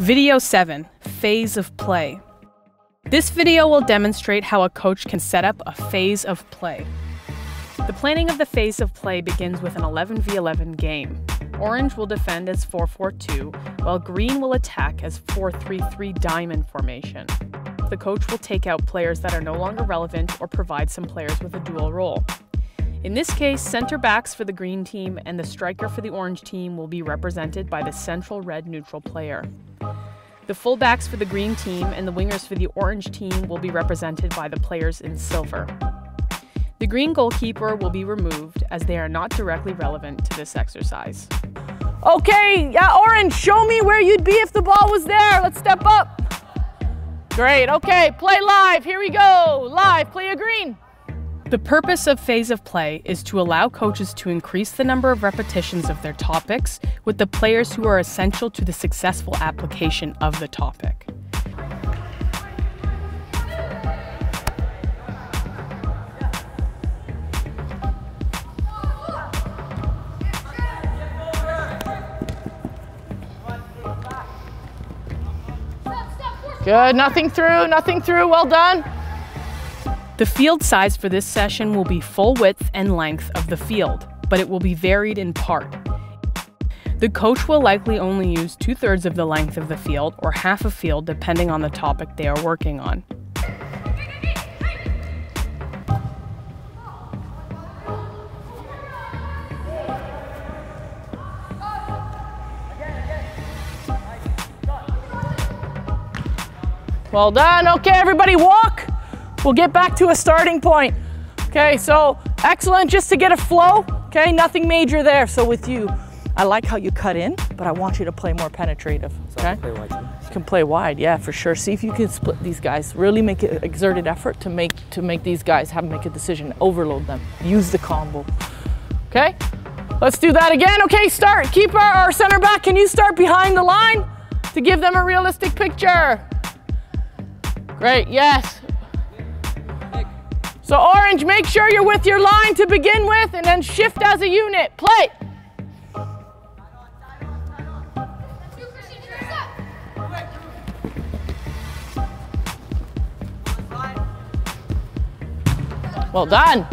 Video 7 Phase of Play. This video will demonstrate how a coach can set up a phase of play. The planning of the phase of play begins with an 11v11 game. Orange will defend as 4-4-2, while green will attack as 4-3-3 diamond formation. The coach will take out players that are no longer relevant or provide some players with a dual role. In this case, center backs for the green team and the striker for the orange team will be represented by the central red neutral player. The fullbacks for the green team and the wingers for the orange team will be represented by the players in silver. The green goalkeeper will be removed as they are not directly relevant to this exercise. Okay, yeah, Orange, show me where you'd be if the ball was there. Let's step up. Great, okay, play live. Here we go. Live, play a green. The purpose of phase of play is to allow coaches to increase the number of repetitions of their topics with the players who are essential to the successful application of the topic. Good, nothing through, nothing through, well done. The field size for this session will be full width and length of the field, but it will be varied in part. The coach will likely only use two thirds of the length of the field or half a field depending on the topic they are working on. Well done. Okay, everybody walk. We'll get back to a starting point. Okay, so excellent just to get a flow. Okay, nothing major there. So with you, I like how you cut in, but I want you to play more penetrative. Okay? Wide You can play wide, yeah, for sure. See if you can split these guys. Really make an exerted effort to make to make these guys have make a decision. Overload them. Use the combo. Okay? Let's do that again. Okay, start. Keeper or center back, can you start behind the line to give them a realistic picture? Great, yes. So orange, make sure you're with your line to begin with and then shift as a unit. Play. Well done.